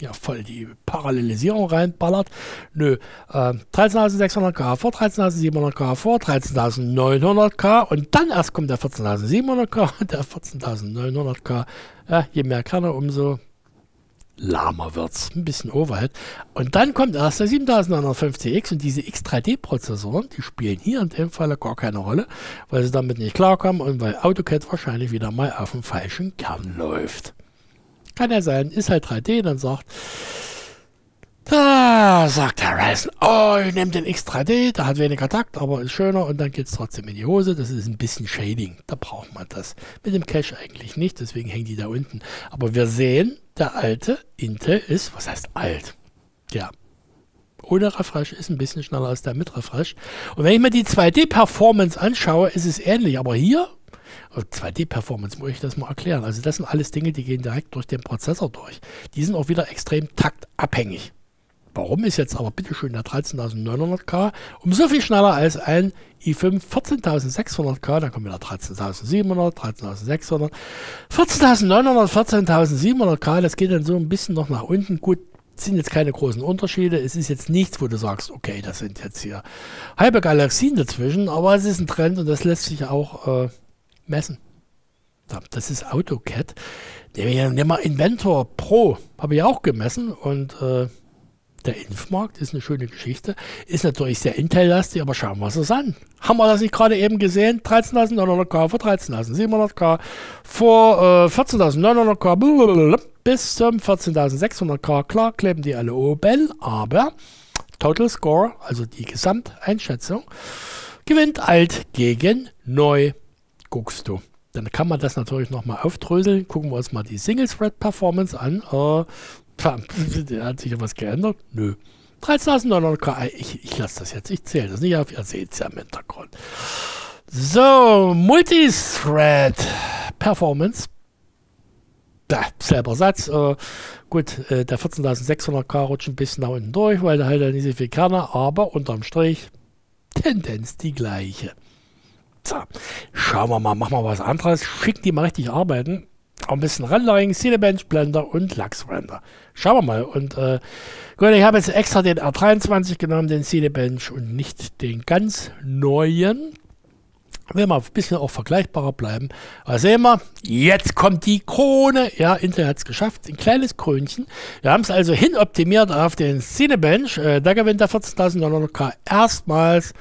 ja, voll die Parallelisierung reinballert. Nö, äh, 13.600K vor 13.700K vor 13.900K und dann erst kommt der 14.700K, der 14.900K. Ja, je mehr Kerne, umso lahmer wird es, ein bisschen Overhead. Und dann kommt erst der 7950X und diese X3D-Prozessoren, die spielen hier in dem Fall gar keine Rolle, weil sie damit nicht klarkommen und weil AutoCAD wahrscheinlich wieder mal auf dem falschen Kern läuft. Kann ja sein, ist halt 3D, dann sagt da sagt Ryzen, oh, ich nehme den X3D, der hat weniger Takt, aber ist schöner und dann geht es trotzdem in die Hose. Das ist ein bisschen Shading, da braucht man das. Mit dem Cache eigentlich nicht, deswegen hängen die da unten. Aber wir sehen, der alte Intel ist, was heißt alt? Ja, ohne Refresh ist ein bisschen schneller als der mit Refresh. Und wenn ich mir die 2D-Performance anschaue, ist es ähnlich. Aber hier, 2D-Performance, muss ich das mal erklären. Also das sind alles Dinge, die gehen direkt durch den Prozessor durch. Die sind auch wieder extrem taktabhängig. Warum ist jetzt aber bitteschön der 13.900K um so viel schneller als ein i5 14.600K, da kommen wieder 13.700, 13.600, 14.900, 14.700K, das geht dann so ein bisschen noch nach unten. Gut, sind jetzt keine großen Unterschiede. Es ist jetzt nichts, wo du sagst, okay, das sind jetzt hier halbe Galaxien dazwischen, aber es ist ein Trend und das lässt sich auch äh, messen. Das ist AutoCAD. Nehmen wir Inventor Pro, habe ich auch gemessen und äh, der Impfmarkt ist eine schöne Geschichte. Ist natürlich sehr Intel-lastig, aber schauen wir uns das an. Haben wir das nicht gerade eben gesehen? 13.900K vor 13.700K vor äh, 14.900K bis zum 14.600K. Klar, kleben die alle oben, aber Total Score, also die Gesamteinschätzung, gewinnt alt gegen neu. Guckst du. Dann kann man das natürlich nochmal aufdröseln. Gucken wir uns mal die Single-Thread-Performance an. Äh, hat sich ja was geändert? Nö. 13.900 K. Ich, ich lasse das jetzt, ich zähle das nicht auf, ihr seht es ja im Hintergrund. So, Multithread Performance. Da, selber Satz. Äh, gut, äh, der 14.600K rutscht ein bisschen nach unten durch, weil da halt nicht so viel Kerne, aber unterm Strich Tendenz die gleiche. So, schauen wir mal, machen wir was anderes. Schicken die mal richtig arbeiten auch ein bisschen Rendering, Cinebench, Blender und Lux Render. Schauen wir mal. Und äh, gut, ich habe jetzt extra den R23 genommen, den Cinebench und nicht den ganz neuen. Will mal ein bisschen auch vergleichbarer bleiben. Was sehen wir? Jetzt kommt die Krone. Ja, Intel hat es geschafft. Ein kleines Krönchen. Wir haben es also hinoptimiert auf den Cinebench. Äh, da gewinnt der 14.900K erstmals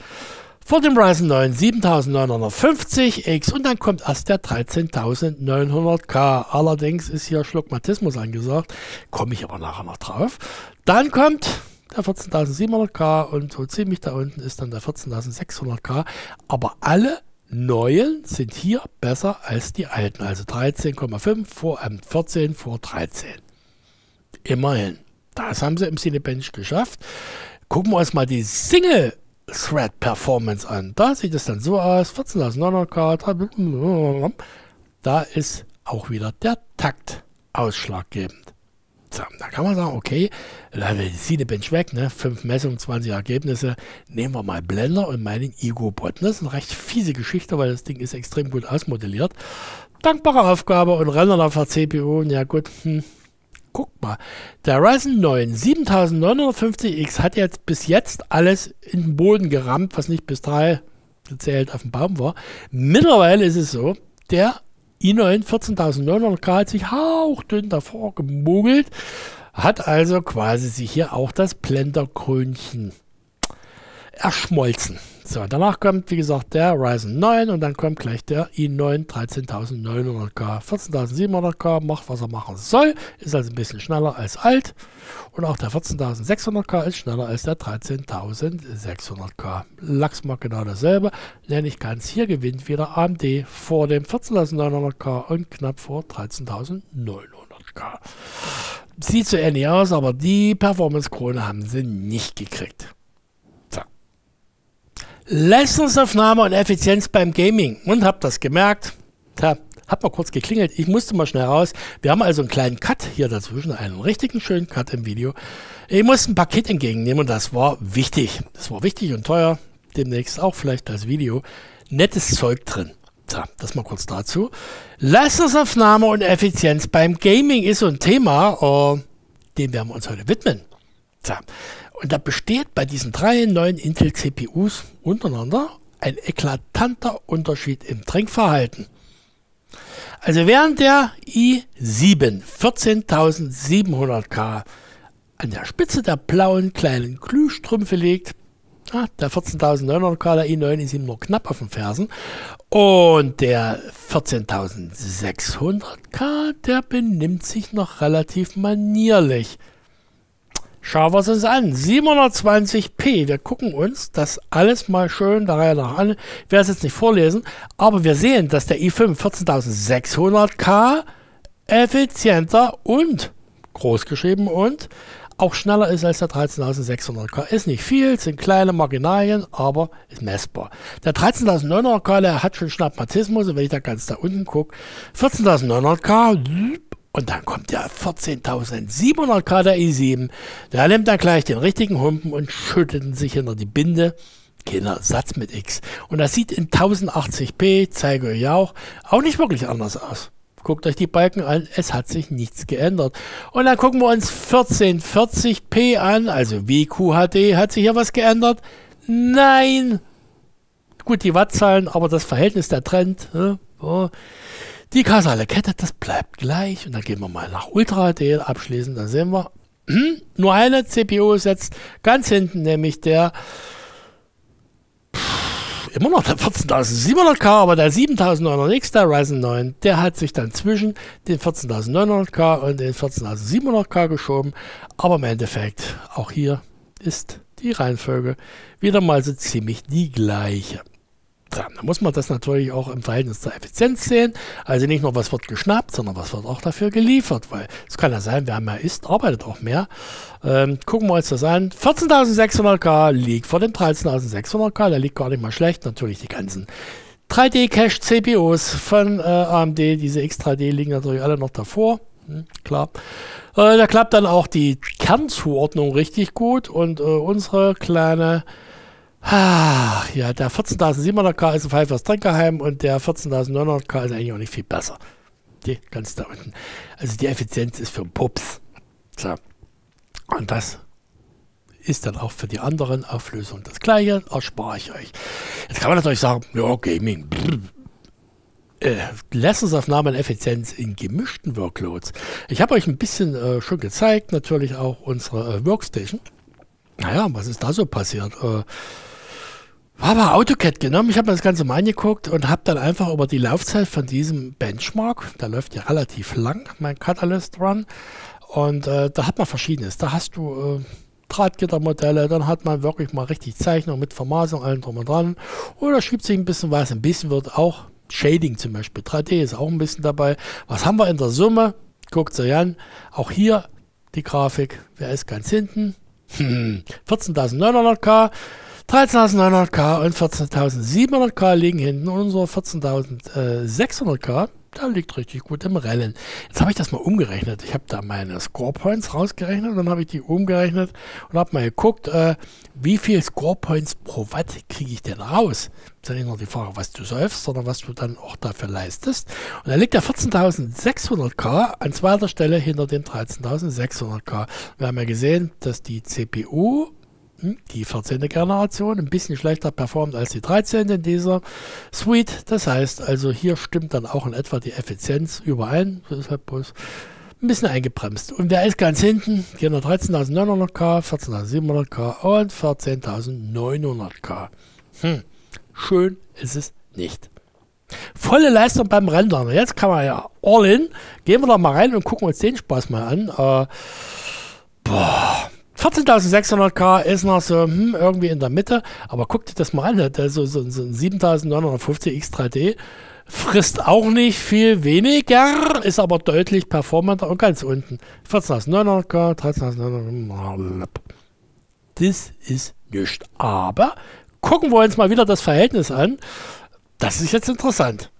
vor dem Ryzen 9 7950X und dann kommt erst der 13900K. Allerdings ist hier Schluckmatismus angesagt, komme ich aber nachher noch drauf. Dann kommt der 14700K und so ziemlich da unten ist dann der 14600K. Aber alle neuen sind hier besser als die alten, also 13,5 vor M14 vor 13. Immerhin. Das haben sie im Cinebench geschafft. Gucken wir uns mal die Single Thread Performance an. Da sieht es dann so aus, 14.900K, da ist auch wieder der Takt ausschlaggebend. So, da kann man sagen, okay, haben wir die Cinebench weg, ne? 5 Messungen, 20 Ergebnisse. Nehmen wir mal Blender und meinen Ego-Bot. Das ist eine recht fiese Geschichte, weil das Ding ist extrem gut ausmodelliert. Dankbare Aufgabe und rendern auf der CPU. Ja gut, hm, guck mal, der Ryzen 9 7950X hat jetzt bis jetzt alles in den Boden gerammt, was nicht bis 3 gezählt auf dem Baum war. Mittlerweile ist es so, der i9 14900K hat sich hauchdünn davor gemogelt, hat also quasi sich hier auch das Blenderkrönchen erschmolzen. So, danach kommt, wie gesagt, der Ryzen 9 und dann kommt gleich der i9 13900K. 14700K macht, was er machen soll, ist also ein bisschen schneller als alt. Und auch der 14600K ist schneller als der 13600K. Lachs macht genau dasselbe, nenne ich ganz. Hier gewinnt wieder AMD vor dem 14900K und knapp vor 13900K. Sieht so ähnlich aus, aber die Performance-Krone haben sie nicht gekriegt. Leistungsaufnahme und Effizienz beim Gaming. Und habt das gemerkt? Tja, hat mal kurz geklingelt. Ich musste mal schnell raus. Wir haben also einen kleinen Cut hier dazwischen, einen richtigen schönen Cut im Video. Ich musste ein Paket entgegennehmen und das war wichtig. Das war wichtig und teuer. Demnächst auch vielleicht als Video. Nettes Zeug drin. Tja, das mal kurz dazu. Leistungsaufnahme und Effizienz beim Gaming ist so ein Thema, äh, dem werden wir uns heute widmen. Tja, und da besteht bei diesen drei neuen Intel CPUs untereinander ein eklatanter Unterschied im Trinkverhalten. Also während der i7 14700K an der Spitze der blauen kleinen Glühstrümpfe liegt, ah, der 14900K, der i9 ist ihm nur knapp auf den Fersen und der 14600K, der benimmt sich noch relativ manierlich. Schauen wir es uns an. 720p. Wir gucken uns das alles mal schön der Reihe nach an. Ich werde es jetzt nicht vorlesen, aber wir sehen, dass der i5 14600K effizienter und großgeschrieben und auch schneller ist als der 13600K. Ist nicht viel, sind kleine Marginalien, aber ist messbar. Der 13900K, der hat schon Schnappmatismus, und wenn ich da ganz da unten gucke, 14900K, und dann kommt der 14.700K der i7. Der nimmt dann gleich den richtigen Humpen und schüttet sich hinter die Binde. Keiner Satz mit X. Und das sieht in 1080p, zeige euch auch, auch nicht wirklich anders aus. Guckt euch die Balken an, es hat sich nichts geändert. Und dann gucken wir uns 1440p an, also WQHD, hat sich hier was geändert? Nein! Gut, die Wattzahlen, aber das Verhältnis der Trend, ne? oh. Die kausale Kette, das bleibt gleich. Und dann gehen wir mal nach Ultra HD abschließend. Dann sehen wir, hm, nur eine CPU ist jetzt ganz hinten, nämlich der pff, immer noch der 14700K, aber der 7900X, der Ryzen 9, der hat sich dann zwischen den 14900K und den 14700K geschoben. Aber im Endeffekt, auch hier ist die Reihenfolge wieder mal so ziemlich die gleiche. Da muss man das natürlich auch im Verhältnis zur Effizienz sehen. Also nicht nur, was wird geschnappt, sondern was wird auch dafür geliefert. Weil es kann ja sein, wer mehr isst, arbeitet auch mehr. Ähm, gucken wir uns das an. 14.600K liegt vor dem 13.600K. Der liegt gar nicht mal schlecht. Natürlich die ganzen 3D-Cache-CPUs von äh, AMD, diese X3D liegen natürlich alle noch davor. Hm, klar. Äh, da klappt dann auch die Kernzuordnung richtig gut und äh, unsere kleine ja, der 14.700K ist ein Fall fürs Trinkerheim und der 14.900K ist eigentlich auch nicht viel besser. Die ganz da unten. Also die Effizienz ist für Pups. So. Und das ist dann auch für die anderen Auflösungen das gleiche, erspare ich euch. Jetzt kann man natürlich sagen, ja, Gaming. Äh, und Effizienz in gemischten Workloads. Ich habe euch ein bisschen äh, schon gezeigt, natürlich auch unsere äh, Workstation. Naja, was ist da so passiert? Äh, habe AutoCAD genommen, ich habe mir das Ganze mal angeguckt und habe dann einfach über die Laufzeit von diesem Benchmark, der läuft ja relativ lang, mein Catalyst Run, und äh, da hat man verschiedenes. Da hast du äh, Drahtgittermodelle, dann hat man wirklich mal richtig Zeichnung mit Vermaßung, allem drum und dran. Oder schiebt sich ein bisschen was, ein bisschen wird auch Shading zum Beispiel, 3D ist auch ein bisschen dabei. Was haben wir in der Summe? Guckt euch an, auch hier die Grafik, wer ist ganz hinten? Hm, 14.900K. 13.900K und 14.700K liegen hinten und unser 14.600K, da liegt richtig gut im Rennen. Jetzt habe ich das mal umgerechnet. Ich habe da meine Score Points rausgerechnet, dann habe ich die umgerechnet und habe mal geguckt, äh, wie viel Score Points pro Watt kriege ich denn raus? Das ist ja nicht nur die Frage, was du säufst, sondern was du dann auch dafür leistest. Und da liegt der 14.600K an zweiter Stelle hinter den 13.600K. Wir haben ja gesehen, dass die CPU die 14. Generation ein bisschen schlechter performt als die 13. in dieser Suite. Das heißt also, hier stimmt dann auch in etwa die Effizienz überein. Halt bloß ein bisschen eingebremst. Und wer ist ganz hinten? Noch 13.900K, 14.700K und 14.900K. Hm, schön ist es nicht. Volle Leistung beim Rendern. Jetzt kann man ja all in. Gehen wir da mal rein und gucken uns den Spaß mal an. Äh, boah. 14.600K ist noch so hm, irgendwie in der Mitte, aber guck dir das mal an. So, so, so ein 7.950 X3D frisst auch nicht viel weniger, ist aber deutlich performanter und ganz unten 14.900K, 13.900K. Das ist nichts. Aber gucken wir uns mal wieder das Verhältnis an. Das ist jetzt interessant.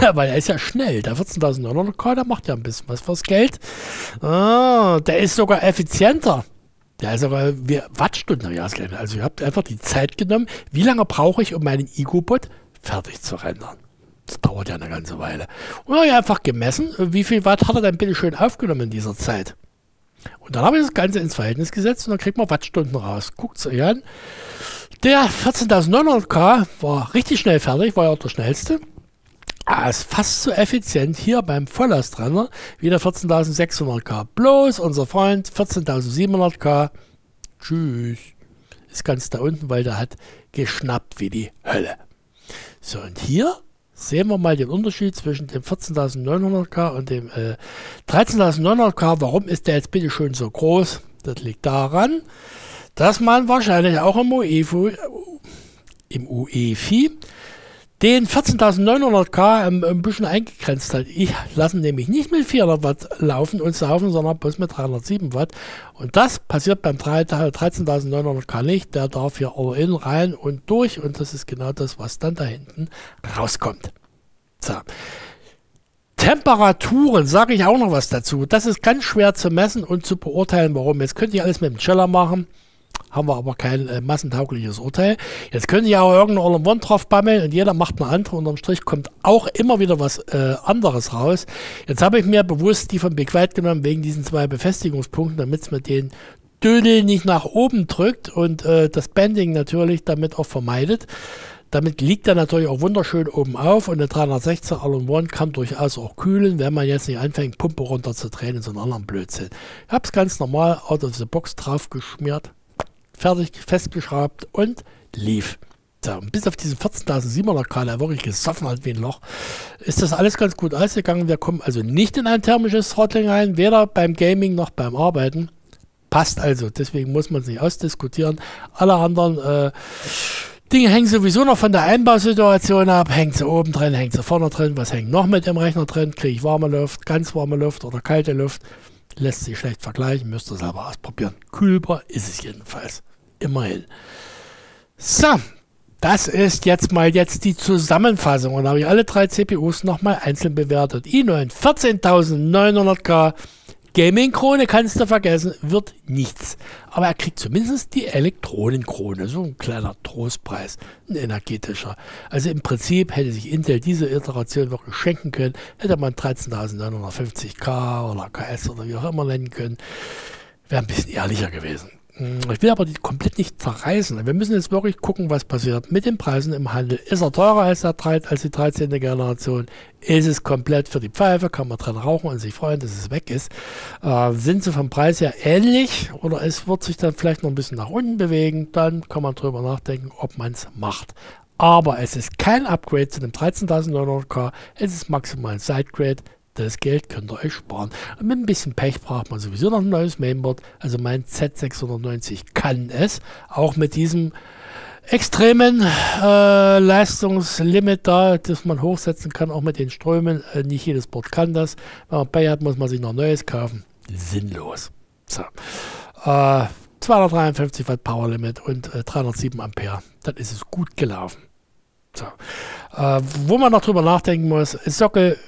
<laughs> Weil er ist ja schnell. Der 14.900K, der macht ja ein bisschen was fürs Geld. Ah, der ist sogar effizienter. Der ist sogar wie Wattstunden ausgerechnet. Also ihr habt einfach die Zeit genommen. Wie lange brauche ich, um meinen Ego-Bot fertig zu rendern? Das dauert ja eine ganze Weile. Und dann habe ich einfach gemessen, wie viel Watt hat er denn bitte schön aufgenommen in dieser Zeit. Und dann habe ich das Ganze ins Verhältnis gesetzt und dann kriegt man Wattstunden raus. Guckt es euch an. Der 14.900K war richtig schnell fertig, war ja auch der schnellste. Ah, ist fast so effizient hier beim Volllastrenner wie der 14.600K. Bloß unser Freund 14.700K. Tschüss. Ist ganz da unten, weil der hat geschnappt wie die Hölle. So, und hier sehen wir mal den Unterschied zwischen dem 14.900K und dem äh, 13.900K. Warum ist der jetzt bitte schön so groß? Das liegt daran, dass man wahrscheinlich auch im UEFI, im UEFI den 14.900K ein, ein bisschen eingegrenzt hat. Ich lasse nämlich nicht mit 400 Watt laufen und saufen, sondern bloß mit 307 Watt. Und das passiert beim 13.900K nicht. Der darf hier all in rein und durch. Und das ist genau das, was dann da hinten rauskommt. So. Temperaturen, sage ich auch noch was dazu. Das ist ganz schwer zu messen und zu beurteilen, warum. Jetzt könnt ihr alles mit dem Chiller machen haben wir aber kein äh, massentaugliches Urteil. Jetzt können Sie auch irgendeinen All One drauf bammeln und jeder macht eine andere. Unterm Strich kommt auch immer wieder was äh, anderes raus. Jetzt habe ich mir bewusst die von Big White genommen wegen diesen zwei Befestigungspunkten, damit es mit den Dödel nicht nach oben drückt und äh, das Bending natürlich damit auch vermeidet. Damit liegt er natürlich auch wunderschön oben auf und der 316 All-in-One kann durchaus auch kühlen, wenn man jetzt nicht anfängt, Pumpe runterzudrehen in so einen anderen Blödsinn. Ich habe es ganz normal out of the box drauf geschmiert fertig festgeschraubt und lief. So, bis auf diesen 14.700 Grad, der wirklich gesoffen hat wie ein Loch, ist das alles ganz gut ausgegangen. Wir kommen also nicht in ein thermisches Throttling rein, weder beim Gaming noch beim Arbeiten. Passt also, deswegen muss man es nicht ausdiskutieren. Alle anderen äh, Dinge hängen sowieso noch von der Einbausituation ab. Hängt sie oben drin, hängt sie vorne drin, was hängt noch mit dem Rechner drin? Kriege ich warme Luft, ganz warme Luft oder kalte Luft? Lässt sich schlecht vergleichen, müsst ihr selber ausprobieren. Kühlbar ist es jedenfalls. Immerhin. So, das ist jetzt mal jetzt die Zusammenfassung. Und da habe ich alle drei CPUs nochmal einzeln bewertet. i9 14.900K. Gaming-Krone kannst du vergessen, wird nichts. Aber er kriegt zumindest die Elektronenkrone, so ein kleiner Trostpreis, ein energetischer. Also im Prinzip hätte sich Intel diese Iteration wirklich schenken können, hätte man 13.950K oder KS oder wie auch immer nennen können. Wäre ein bisschen ehrlicher gewesen. Ich will aber die komplett nicht zerreißen. Wir müssen jetzt wirklich gucken, was passiert mit den Preisen im Handel. Ist er teurer als, der, als die 13. Generation? Ist es komplett für die Pfeife? Kann man dran rauchen und sich freuen, dass es weg ist? Äh, sind sie vom Preis her ähnlich oder es wird sich dann vielleicht noch ein bisschen nach unten bewegen? Dann kann man drüber nachdenken, ob man es macht. Aber es ist kein Upgrade zu dem 13.900K. Es ist maximal ein Sidegrade das Geld könnt ihr euch sparen. Und mit ein bisschen Pech braucht man sowieso noch ein neues Mainboard. Also mein Z690 kann es. Auch mit diesem extremen äh, Leistungslimit da, das man hochsetzen kann, auch mit den Strömen. Äh, nicht jedes Board kann das. Wenn man Pech hat, muss man sich noch neues kaufen. Sinnlos. So. Äh, 253 Watt Power Limit und äh, 307 Ampere. Dann ist es gut gelaufen. So. Äh, wo man noch drüber nachdenken muss, Sockel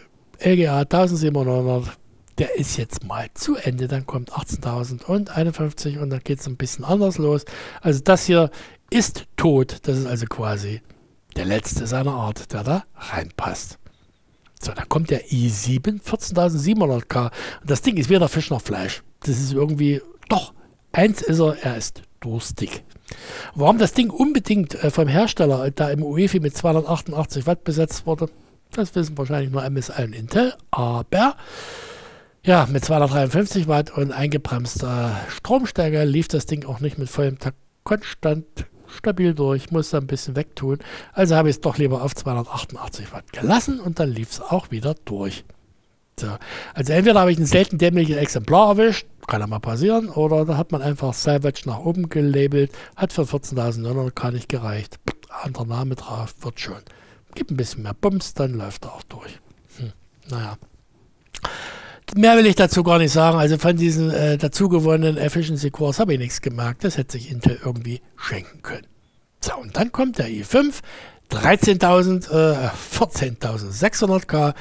LGA 1700, der ist jetzt mal zu Ende. Dann kommt 18.051 und dann geht es ein bisschen anders los. Also das hier ist tot. Das ist also quasi der letzte seiner Art, der da reinpasst. So, dann kommt der i7, 14.700K. Und das Ding ist weder Fisch noch Fleisch. Das ist irgendwie, doch, eins ist er, er ist durstig. Warum das Ding unbedingt äh, vom Hersteller da im UEFI mit 288 Watt besetzt wurde, das wissen wahrscheinlich nur MSI und Intel, aber ja, mit 253 Watt und eingebremster Stromstärke lief das Ding auch nicht mit vollem Takt konstant stabil durch, musste ein bisschen wegtun. Also habe ich es doch lieber auf 288 Watt gelassen und dann lief es auch wieder durch. So. Also entweder habe ich ein selten dämliches Exemplar erwischt, kann ja mal passieren, oder da hat man einfach Salvage nach oben gelabelt, hat für 14.900 nicht gereicht. Anderer Name drauf, wird schon. Gibt ein bisschen mehr Bums, dann läuft er auch durch. Hm. Naja. Mehr will ich dazu gar nicht sagen. Also von diesen äh, dazugewonnenen Efficiency Cores habe ich nichts gemerkt. Das hätte sich Intel irgendwie schenken können. So, und dann kommt der i5, 13.000, äh, 14.600K.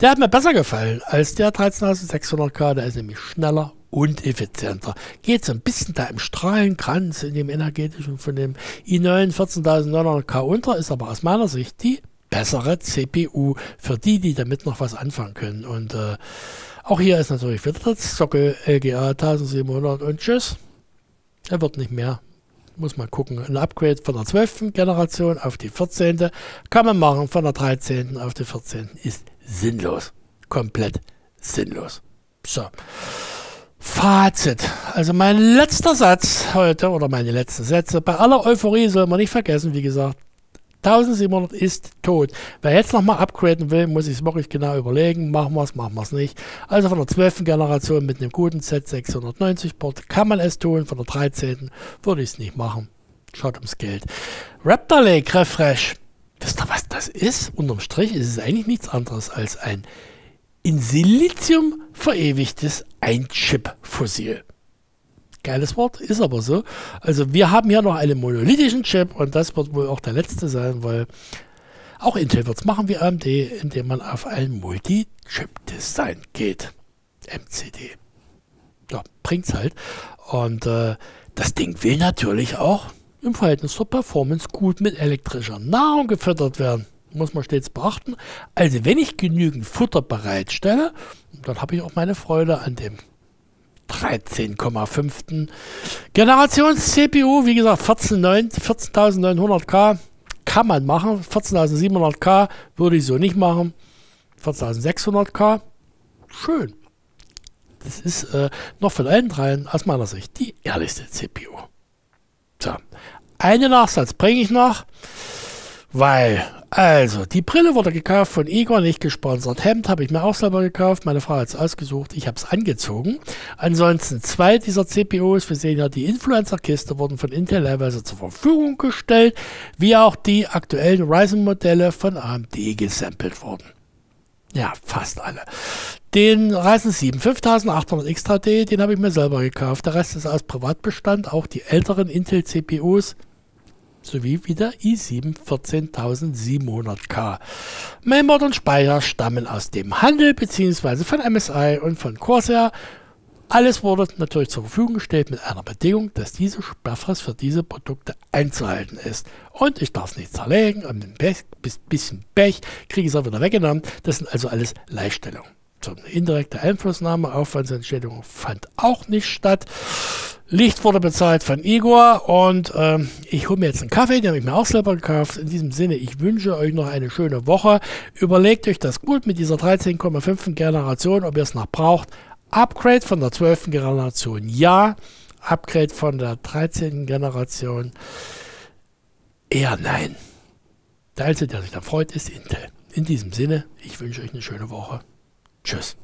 Der hat mir besser gefallen als der 13.600K. Der ist nämlich schneller und effizienter. Geht so ein bisschen da im Strahlenkranz in dem energetischen von dem i9 14.900K unter, ist aber aus meiner Sicht die bessere CPU für die, die damit noch was anfangen können. Und äh, auch hier ist natürlich wieder das Sockel LGA 1700 und tschüss. Er wird nicht mehr. Muss man gucken. Ein Upgrade von der 12. Generation auf die 14. kann man machen. Von der 13. auf die 14. ist sinnlos. Komplett sinnlos. So. Fazit. Also mein letzter Satz heute oder meine letzten Sätze. Bei aller Euphorie soll man nicht vergessen, wie gesagt, 1700 ist tot. Wer jetzt nochmal upgraden will, muss sich es wirklich genau überlegen. Machen wir es, machen wir es nicht. Also von der 12. Generation mit einem guten Z690 Port kann man es tun. Von der 13. würde ich es nicht machen. Schaut ums Geld. Raptor Lake Refresh. Wisst ihr, was das ist? Unterm Strich ist es eigentlich nichts anderes als ein in Silizium verewigtes Ein-Chip-Fossil. Geiles Wort, ist aber so. Also wir haben hier noch einen monolithischen Chip und das wird wohl auch der letzte sein, weil auch Intel wird es machen wie AMD, indem man auf ein Multi-Chip-Design geht. MCD. Ja, bringt's halt. Und äh, das Ding will natürlich auch im Verhältnis zur Performance gut mit elektrischer Nahrung gefüttert werden. Muss man stets beachten. Also wenn ich genügend Futter bereitstelle, dann habe ich auch meine Freude an dem 13,5. Generations-CPU, wie gesagt, 14.900K kann man machen. 14.700K würde ich so nicht machen. 14.600K, schön. Das ist äh, noch von allen dreien aus meiner Sicht die ehrlichste CPU. So, einen Nachsatz bringe ich noch, weil also, die Brille wurde gekauft von Igor, nicht gesponsert. Hemd habe ich mir auch selber gekauft. Meine Frau hat es ausgesucht. Ich habe es angezogen. Ansonsten zwei dieser CPUs, wir sehen ja, die Influencer-Kiste wurden von Intel teilweise zur Verfügung gestellt, wie auch die aktuellen Ryzen-Modelle von AMD gesampelt wurden. Ja, fast alle. Den Ryzen 7 5800 X3D, den habe ich mir selber gekauft. Der Rest ist aus Privatbestand. Auch die älteren Intel-CPUs sowie wieder i7 14700K. Mainboard und Speicher stammen aus dem Handel bzw. von MSI und von Corsair. Alles wurde natürlich zur Verfügung gestellt mit einer Bedingung, dass diese Sperrfrist für diese Produkte einzuhalten ist. Und ich darf es nicht zerlegen, und ein bisschen Pech kriege ich es auch wieder weggenommen. Das sind also alles Leihstellungen. Eine indirekte Einflussnahme, Aufwandsentschädigung fand auch nicht statt. Licht wurde bezahlt von Igor und ähm, ich hole mir jetzt einen Kaffee, den habe ich mir auch selber gekauft. In diesem Sinne, ich wünsche euch noch eine schöne Woche. Überlegt euch das gut mit dieser 13,5 Generation, ob ihr es noch braucht. Upgrade von der 12. Generation ja. Upgrade von der 13. Generation eher nein. Der Einzige, der sich da freut, ist Intel. In diesem Sinne, ich wünsche euch eine schöne Woche. Tschüss.